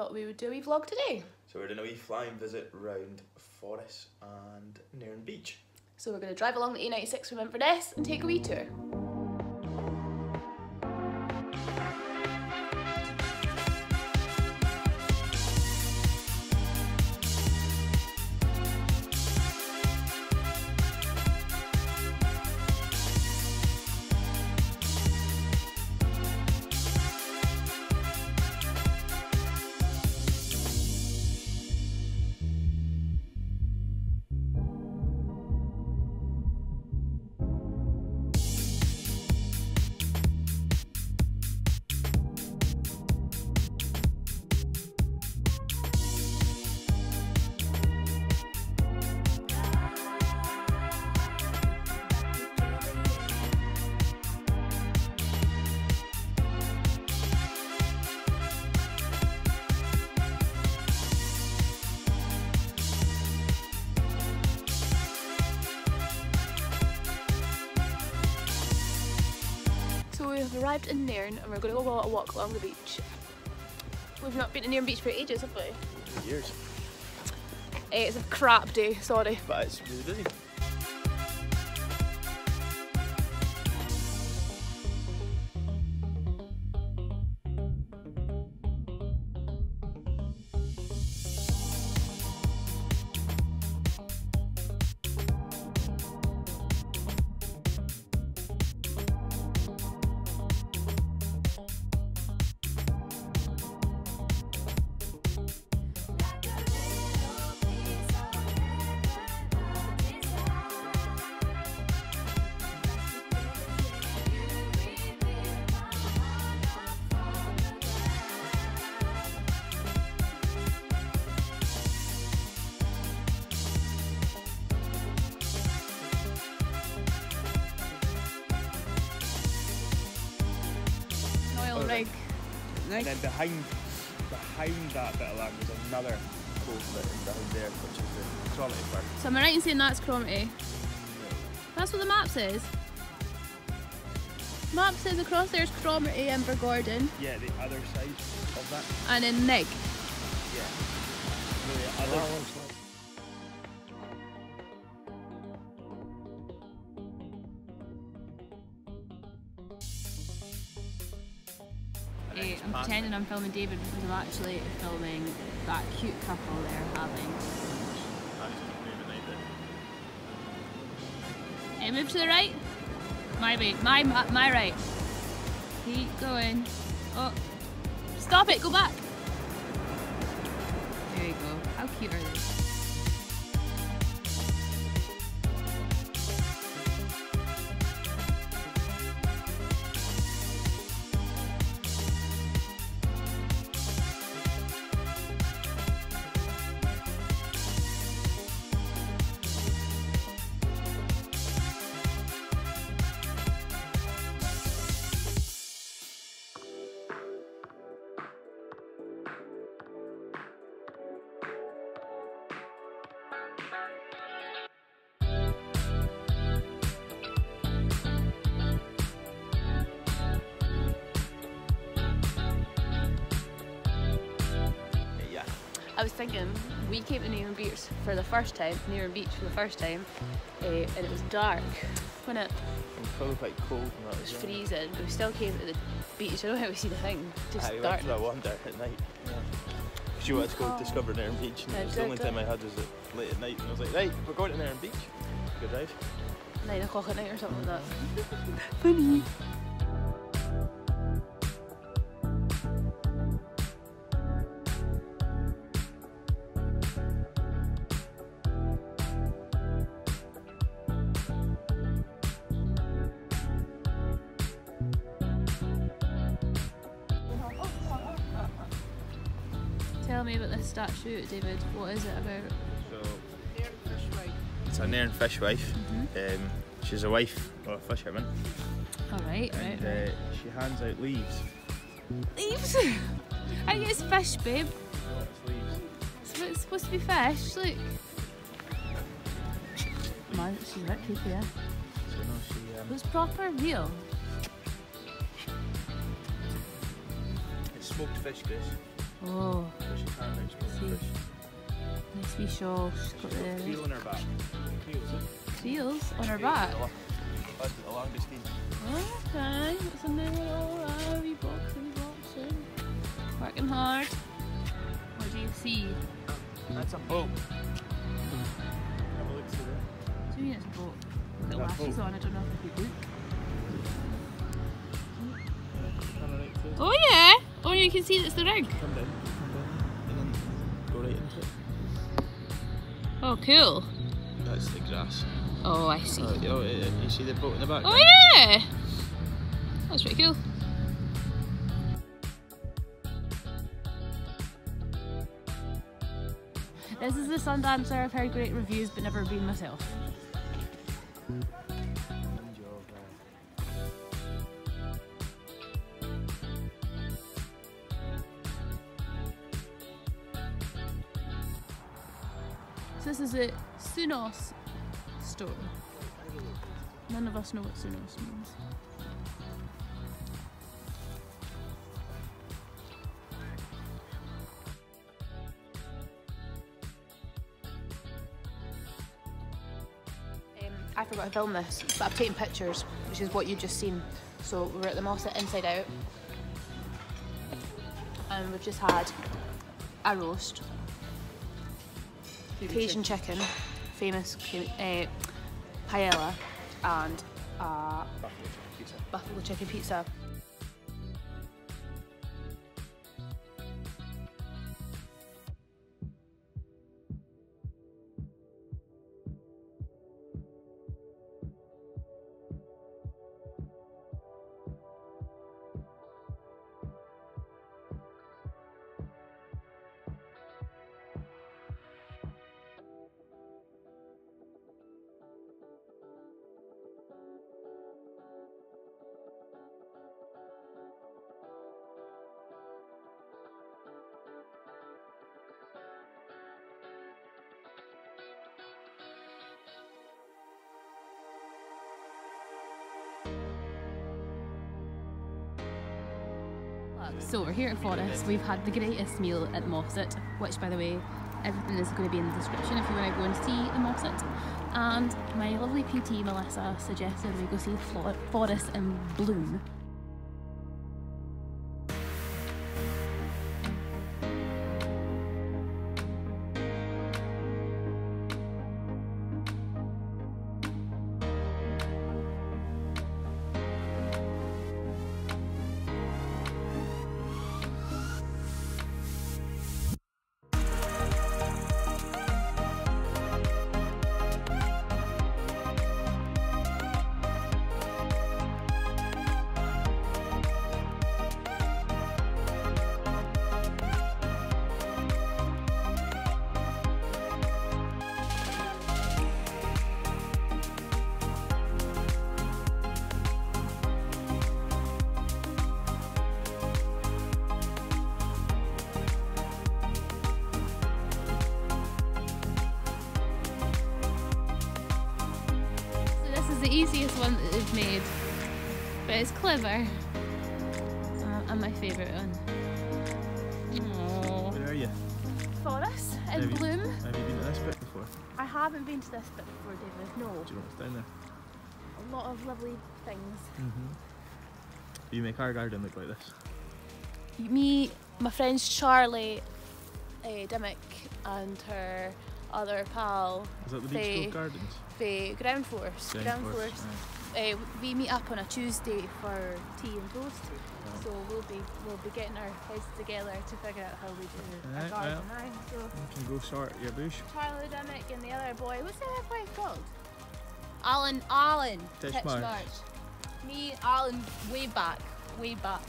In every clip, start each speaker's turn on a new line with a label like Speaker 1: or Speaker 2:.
Speaker 1: thought we would do a wee vlog today.
Speaker 2: So we're doing a wee flying visit round Forres and Nairn Beach.
Speaker 1: So we're going to drive along the A96 from Inverness and take a wee tour. Arrived in Nairn and we're going to go a walk along the beach. We've not been to Nairn Beach for ages, have we?
Speaker 2: Years.
Speaker 1: Eh, It's a crap day, sorry.
Speaker 2: But it's really busy.
Speaker 1: An oil rig.
Speaker 2: And then behind behind that bit of land was another cove bit in behind there, which is the Cromarty Park.
Speaker 1: So am I right in saying that's Cromarty? That's what the map says. Map says across there's Cromarty and Gordon
Speaker 2: Yeah, the other side of that.
Speaker 1: and in Nigg.
Speaker 2: Yeah. The other
Speaker 1: I'm pretending I'm filming David because I'm actually filming that cute couple they're having.
Speaker 2: I just keep moving like that.
Speaker 1: Hey, move to the right. My way, my my, my right. Keep going. Oh, stop it! Go back. There you go. How cute are they? I was thinking, we came to Nairn Beach for the first time, Nairn Beach for the first time, uh, and it was dark when it
Speaker 2: And probably quite cold and that
Speaker 1: was
Speaker 2: as well.
Speaker 1: freezing, but we still came to the beach. I don't know how we see the thing, just
Speaker 2: I went
Speaker 1: dark.
Speaker 2: for that one dark at night. Yeah. You wanted to go
Speaker 1: Oh.
Speaker 2: discover Nairn Beach, and it was the only time I had was at late at night, and I was like, right, we're going to Nairn Beach. Good drive.
Speaker 1: Nine o'clock at night or something like that. Funny. Tell me about this statue, David. What is it about?
Speaker 2: So, it's a Nairn fishwife.
Speaker 1: Mm-hmm.
Speaker 2: Um, she's a wife of a fisherman,
Speaker 1: All right, right,
Speaker 2: and
Speaker 1: right.
Speaker 2: uh, she hands out leaves.
Speaker 1: Leaves. I think it's fish, babe.
Speaker 2: Oh, it's leaves.
Speaker 1: It's, it's supposed to be fish. Look. Man, she's right creepy, yeah.
Speaker 2: So no, she um,
Speaker 1: It was proper real.
Speaker 2: It's smoked fish, Grace.
Speaker 1: Oh,
Speaker 2: So she's handling smoked
Speaker 1: See.
Speaker 2: fish.
Speaker 1: nice wee shawl. She's got
Speaker 2: She's got
Speaker 1: the
Speaker 2: Creel on her back.
Speaker 1: On her back.
Speaker 2: the lo- That's the longest thing.
Speaker 1: Okay, what's in there? Oh, ah, wee box, boxing. Working hard. What do you see?
Speaker 2: That's a boat. Have a look through there.
Speaker 1: Do you mean it's a boat?
Speaker 2: That
Speaker 1: lashes on, I don't know if we look.
Speaker 2: Come right through.
Speaker 1: Oh yeah! Oh, you can see it's the rig.
Speaker 2: Come down, come down, and then go right into it.
Speaker 1: Oh, cool.
Speaker 2: That's the grass.
Speaker 1: Oh, I see.
Speaker 2: Oh, oh, eh, yeah, you see the boat in the back?
Speaker 1: Oh yeah! That's pretty cool. This is the Sundancer. I've heard great reviews, but never been myself. So this is a Sunos store. None of us know what Sunos means. Um, I forgot to film this, but I've taken pictures, which is what you've just seen. So we're at the Mosset Inside Out, and we've just had a roast, Cajun chicken, famous uh, paella, and uh,
Speaker 2: Buffalo chicken pizza.
Speaker 1: So we're here at Forres. We've had the greatest meal at Mosset, which, by the way, everything is going to be in the description if you want to go and see the Mosset. And my lovely PT Melissa suggested we go see Forres in bloom. Easiest one that they've made, but it's clever. Uh, and my favourite one. Aww.
Speaker 2: Where are you?
Speaker 1: Forres in
Speaker 2: Have you-
Speaker 1: bloom.
Speaker 2: Have you been to this bit before?
Speaker 1: I haven't been to this bit before, David. No.
Speaker 2: Do you know what's down there?
Speaker 1: A lot of lovely things.
Speaker 2: Mm-hmm. You make our garden look like this.
Speaker 1: Me, my friends Charlie, uh, Dimmick, and her other pal,
Speaker 2: Is that the
Speaker 1: They-
Speaker 2: Beach Grove Gardens?
Speaker 1: The Ground Force. Ground, Force.
Speaker 2: aye.
Speaker 1: Uh, we meet up on a Tuesday for tea and toast.
Speaker 2: Right.
Speaker 1: So we'll be we'll be getting our heads together to figure out how we do
Speaker 2: Right,
Speaker 1: garden. Aye. So
Speaker 2: You can go sort your bush.
Speaker 1: Charlie Dimmick and the other boy, what's the other boy called? Alan. Alan.
Speaker 2: Titchmarsh.
Speaker 1: Me, Alan, way back, way back.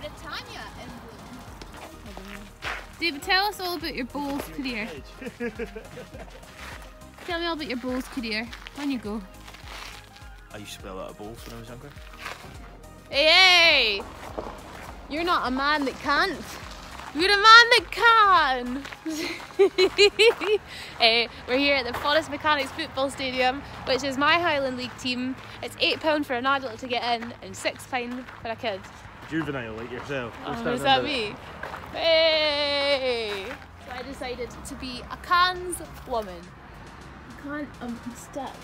Speaker 1: Britannia. David, tell us all about your bowls career. Tell me all about your bowls career. On you go.
Speaker 2: I used to play a lot of bowls when I was younger.
Speaker 1: Hey, hey! You're not a man that can't. You're a man that can! uh, we're here at the Forres Mechanics Football Stadium, which is my Highland League team. It's £8 for an adult to get in and £6 for a kid.
Speaker 2: Juvenile like yourself. You're
Speaker 1: Oh, is that me? Hey! So I decided to be a cans woman. I can't, I'm stuck.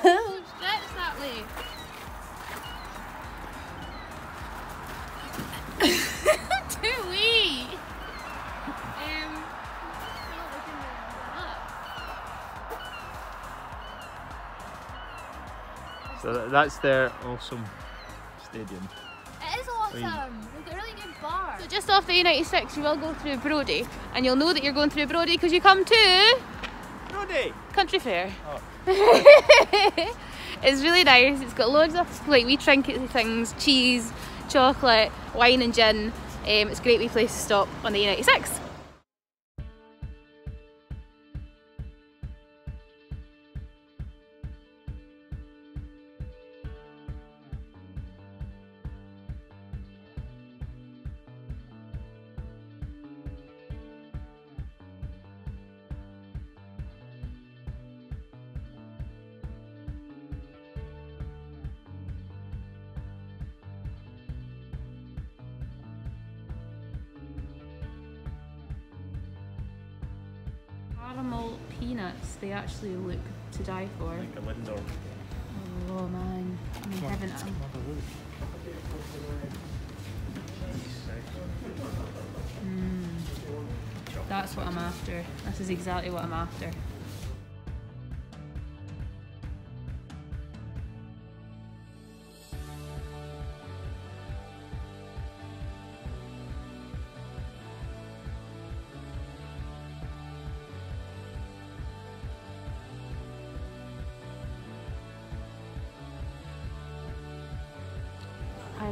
Speaker 1: Stretch that way. Too wee. Um, not looking up.
Speaker 2: So that's their awesome stadium.
Speaker 1: It is awesome. So just off the A96, you will go through Brodie, and you'll know that you're going through Brodie because you come to
Speaker 2: Roddy!
Speaker 1: Country Fair.
Speaker 2: Oh.
Speaker 1: it's really nice. It's got loads of like wee trinkety things, cheese, chocolate, wine and gin. Um, it's a great wee place to stop on the A96. Caramel peanuts, they actually look to die for.
Speaker 2: Like a Lindor.
Speaker 1: Oh man, I'm in heaven. I'm- hmm. That's what I'm after. This is exactly what I'm after.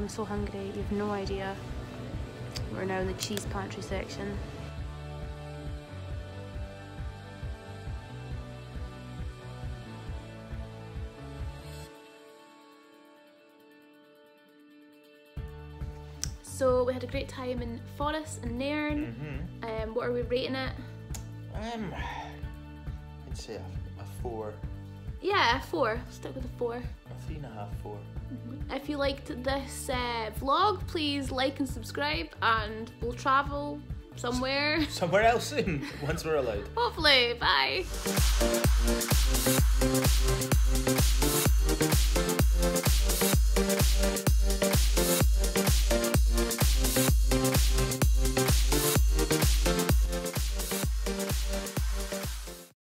Speaker 1: I'm so hungry, you've no idea. We're now in the cheese pantry section. So we had a great time in Forres and Nairn.
Speaker 2: Mm-hmm.
Speaker 1: Um, what are we rating it?
Speaker 3: Um, I'd say a, a four,
Speaker 1: Yeah, four. Stick with a four.
Speaker 3: a three and a half, four.
Speaker 1: If you liked this uh, vlog, please like and subscribe, and we'll travel somewhere.
Speaker 3: Somewhere else soon, once we're allowed.
Speaker 1: Hopefully, bye.